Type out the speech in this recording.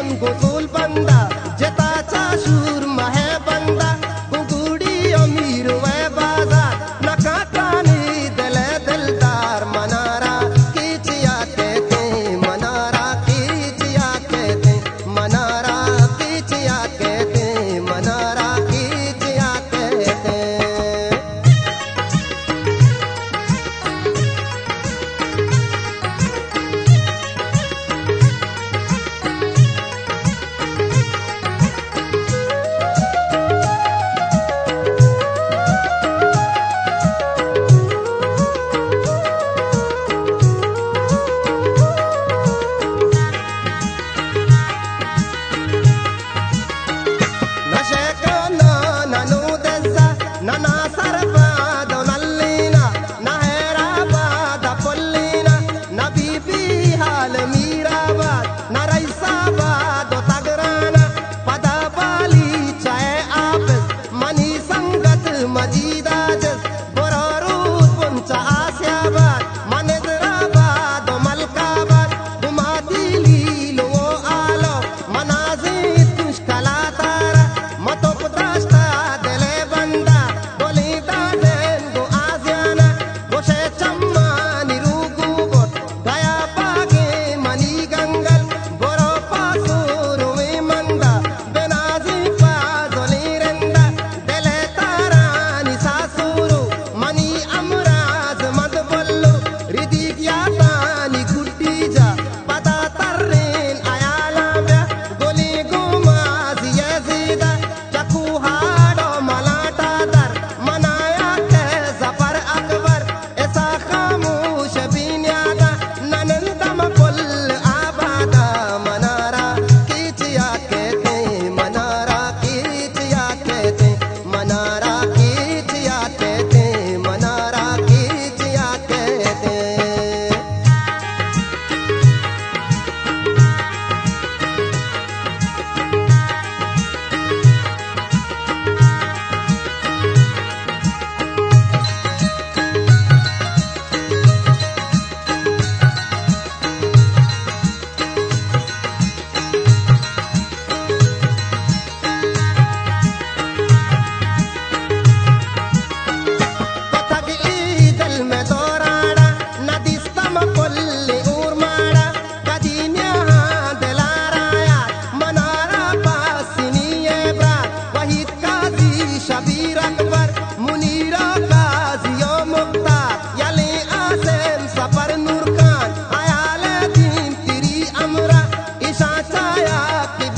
Sango Isang sayat